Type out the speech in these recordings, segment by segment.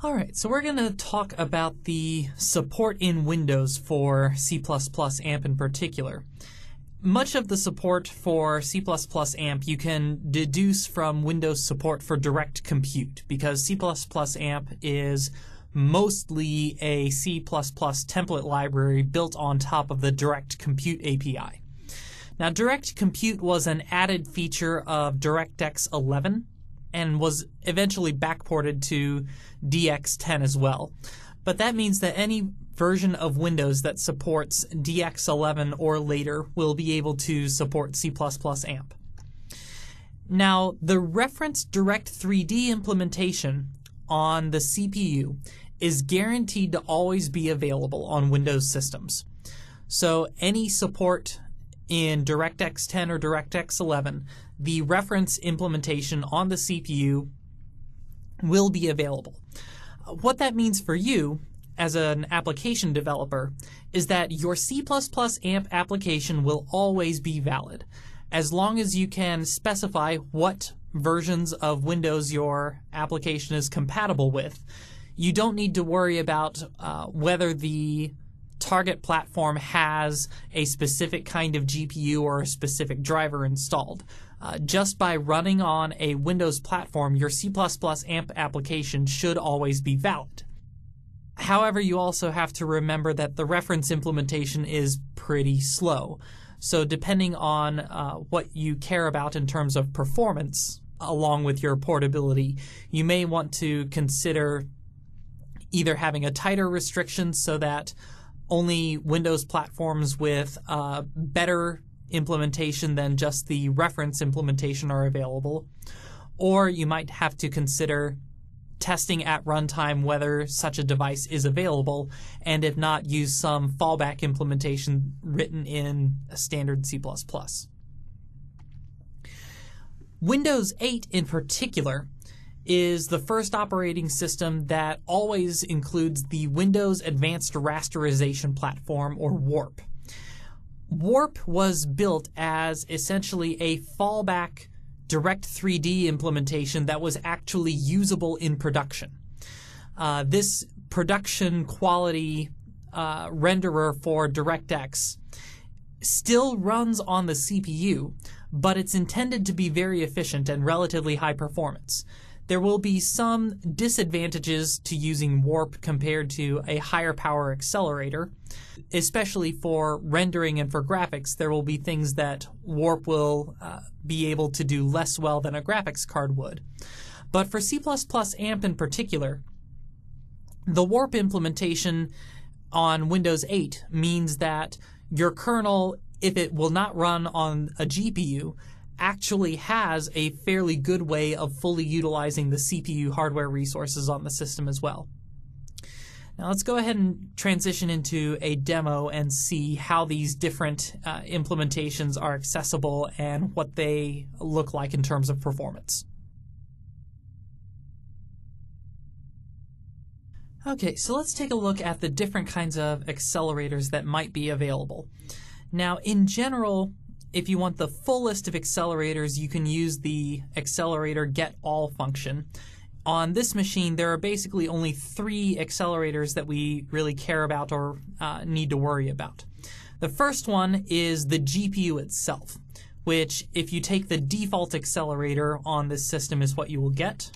All right, so we're going to talk about the support in Windows for C++ AMP in particular. Much of the support for C++ AMP you can deduce from Windows support for direct compute because C++ AMP is mostly a C++ template library built on top of the Direct Compute API. Now, Direct Compute was an added feature of DirectX 11 and was eventually backported to DX10 as well. But that means that any version of Windows that supports DX11 or later will be able to support C++ AMP. Now, the reference Direct 3D implementation on the CPU is guaranteed to always be available on Windows systems. So any support in DirectX 10 or DirectX 11, the reference implementation on the CPU will be available. What that means for you as an application developer is that your C++ AMP application will always be valid as long as you can specify what versions of Windows your application is compatible with. You don't need to worry about uh, whether the target platform has a specific kind of GPU or a specific driver installed. Uh, just by running on a Windows platform, your C++ AMP application should always be valid. However, you also have to remember that the reference implementation is pretty slow. So, depending on uh, what you care about in terms of performance, along with your portability, you may want to consider either having a tighter restriction so that only Windows platforms with uh, better implementation than just the reference implementation are available. Or you might have to consider testing at runtime whether such a device is available, and if not, use some fallback implementation written in a standard C. Windows 8 in particular is the first operating system that always includes the Windows Advanced Rasterization Platform, or WARP. WARP was built as essentially a fallback Direct 3D implementation that was actually usable in production. Uh, this production quality uh, renderer for DirectX still runs on the CPU, but it's intended to be very efficient and relatively high performance there will be some disadvantages to using warp compared to a higher power accelerator especially for rendering and for graphics. There will be things that warp will uh, be able to do less well than a graphics card would. But for c++ amp in particular the warp implementation on windows 8 means that your kernel if it will not run on a gpu actually has a fairly good way of fully utilizing the CPU hardware resources on the system as well. Now let's go ahead and transition into a demo and see how these different uh, implementations are accessible and what they look like in terms of performance. Okay, so let's take a look at the different kinds of accelerators that might be available. Now, in general, if you want the full list of accelerators, you can use the accelerator get all function. On this machine, there are basically only three accelerators that we really care about or uh, need to worry about. The first one is the GPU itself, which if you take the default accelerator on this system is what you will get.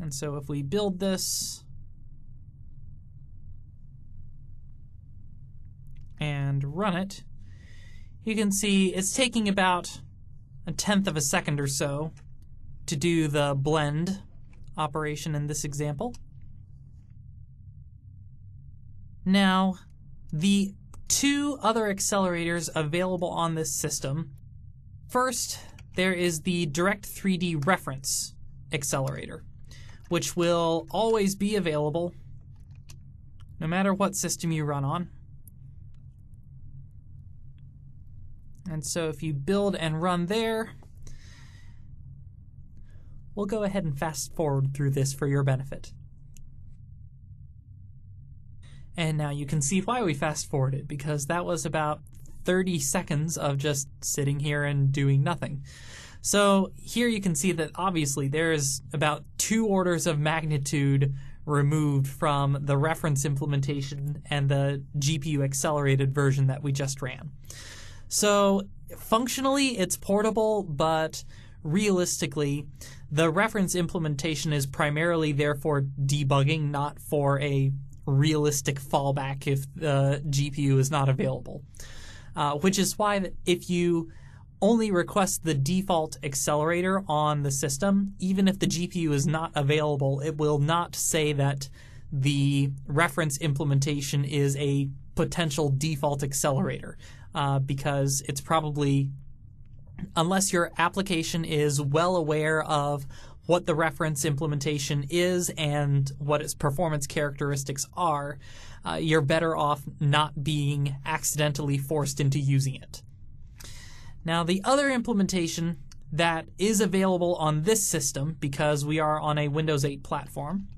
And so if we build this and run it, you can see it's taking about a tenth of a second or so to do the blend operation in this example. Now, the two other accelerators available on this system. First, there is the Direct 3D Reference accelerator, which will always be available no matter what system you run on. And so if you build and run there, we'll go ahead and fast forward through this for your benefit. And now you can see why we fast forwarded, because that was about 30 seconds of just sitting here and doing nothing. So here you can see that obviously there is about two orders of magnitude removed from the reference implementation and the GPU accelerated version that we just ran. So functionally, it's portable, but realistically, the reference implementation is primarily there for debugging, not for a realistic fallback if the GPU is not available. Uh, which is why if you only request the default accelerator on the system, even if the GPU is not available, it will not say that the reference implementation is a potential default accelerator uh, because it's probably, unless your application is well aware of what the reference implementation is and what its performance characteristics are, uh, you're better off not being accidentally forced into using it. Now, the other implementation that is available on this system, because we are on a Windows 8 platform,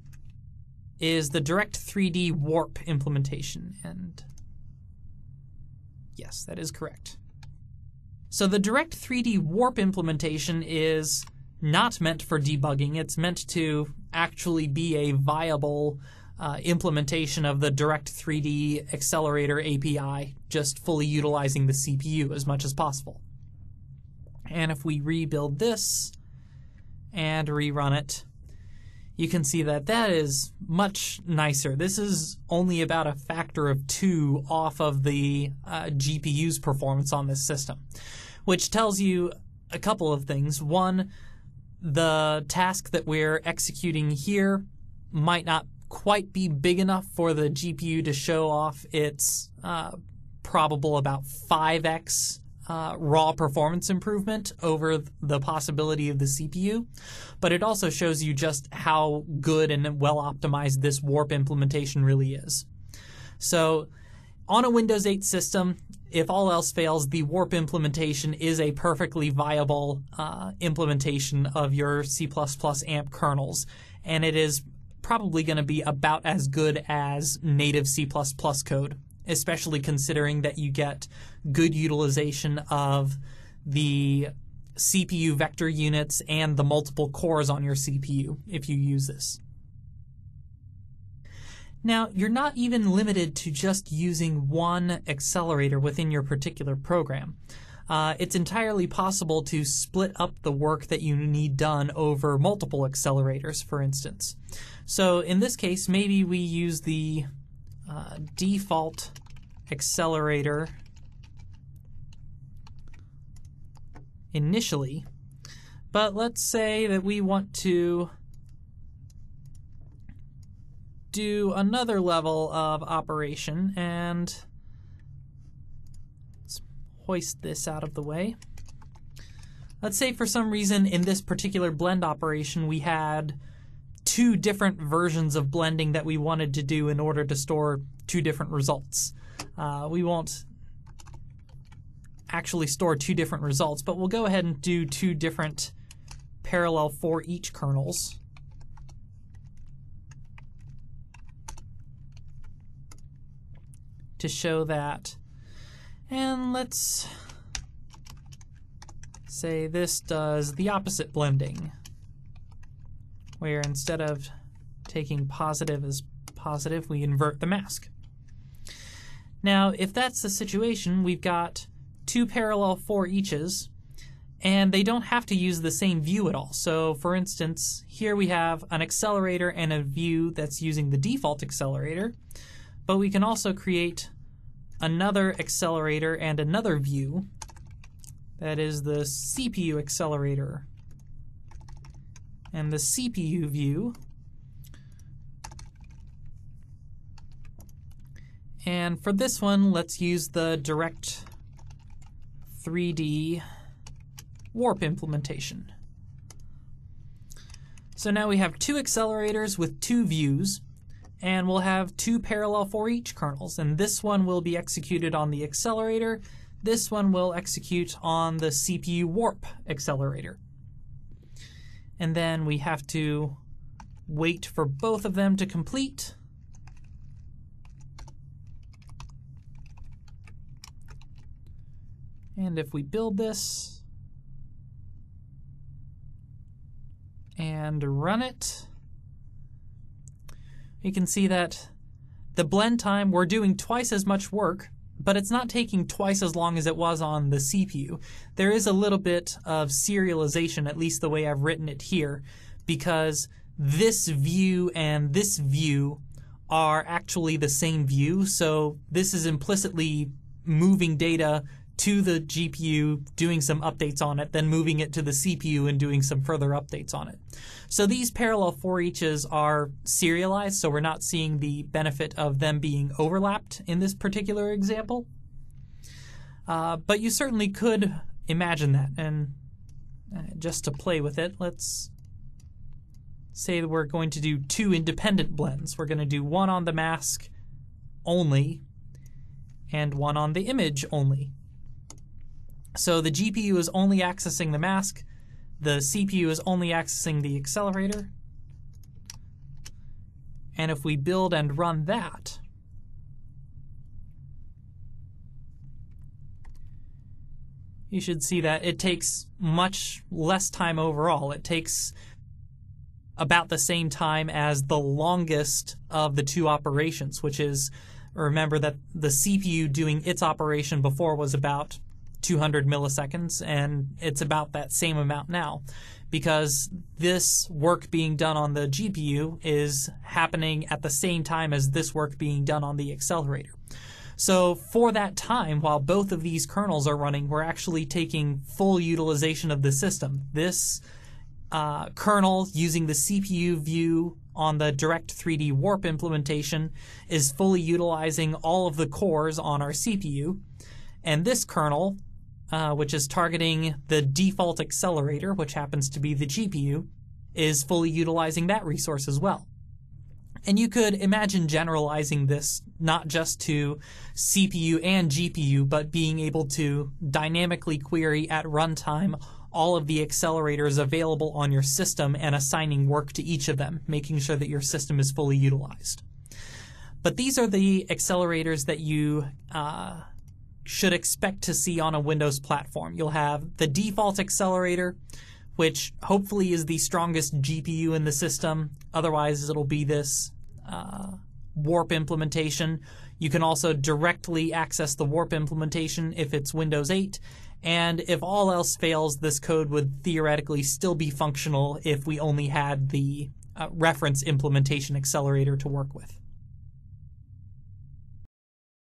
is the Direct 3D Warp implementation. And yes, that is correct. So the Direct 3D Warp implementation is not meant for debugging. It's meant to actually be a viable uh, implementation of the Direct 3D Accelerator API, just fully utilizing the CPU as much as possible. And if we rebuild this and rerun it, you can see that that is much nicer. This is only about a factor of two off of the uh, GPU's performance on this system, which tells you a couple of things. One, the task that we're executing here might not quite be big enough for the GPU to show off its uh, probable about 5x uh, raw performance improvement over the possibility of the CPU, but it also shows you just how good and well optimized this warp implementation really is. So, on a Windows 8 system, if all else fails, the warp implementation is a perfectly viable uh, implementation of your C++ AMP kernels, and it is probably going to be about as good as native C++ code especially considering that you get good utilization of the CPU vector units and the multiple cores on your CPU if you use this. Now, you're not even limited to just using one accelerator within your particular program. Uh, it's entirely possible to split up the work that you need done over multiple accelerators, for instance. So in this case, maybe we use the uh, default accelerator initially. But let's say that we want to do another level of operation and let's hoist this out of the way. Let's say for some reason in this particular blend operation we had two different versions of blending that we wanted to do in order to store two different results. Uh, we won't actually store two different results, but we'll go ahead and do two different parallel for each kernels. To show that. And let's say this does the opposite blending, where instead of taking positive as positive, we invert the mask. Now, if that's the situation, we've got two parallel for eaches, and they don't have to use the same view at all. So, for instance, here we have an accelerator and a view that's using the default accelerator, but we can also create another accelerator and another view that is the CPU accelerator and the CPU view And for this one, let's use the Direct 3D Warp implementation. So now we have two accelerators with two views, and we'll have two parallel for each kernels. And this one will be executed on the accelerator. This one will execute on the CPU warp accelerator. And then we have to wait for both of them to complete. And if we build this and run it, you can see that the blend time, we're doing twice as much work, but it's not taking twice as long as it was on the CPU. There is a little bit of serialization, at least the way I've written it here, because this view and this view are actually the same view. So this is implicitly moving data to the GPU, doing some updates on it, then moving it to the CPU and doing some further updates on it. So these parallel for eaches are serialized, so we're not seeing the benefit of them being overlapped in this particular example. Uh, but you certainly could imagine that. And uh, just to play with it, let's say that we're going to do two independent blends. We're going to do one on the mask only and one on the image only. So the GPU is only accessing the mask, the CPU is only accessing the accelerator. And if we build and run that, you should see that it takes much less time overall. It takes about the same time as the longest of the two operations, which is remember that the CPU doing its operation before was about 200 milliseconds, and it's about that same amount now because this work being done on the GPU is happening at the same time as this work being done on the accelerator. So for that time, while both of these kernels are running, we're actually taking full utilization of the system. This uh, kernel using the CPU view on the Direct 3D Warp implementation is fully utilizing all of the cores on our CPU. And this kernel, uh, which is targeting the default accelerator, which happens to be the GPU, is fully utilizing that resource as well. And you could imagine generalizing this not just to CPU and GPU, but being able to dynamically query at runtime all of the accelerators available on your system and assigning work to each of them, making sure that your system is fully utilized. But these are the accelerators that you uh, should expect to see on a Windows platform. You'll have the default accelerator, which hopefully is the strongest GPU in the system. Otherwise, it'll be this uh, warp implementation. You can also directly access the warp implementation if it's Windows 8. And if all else fails, this code would theoretically still be functional if we only had the uh, reference implementation accelerator to work with.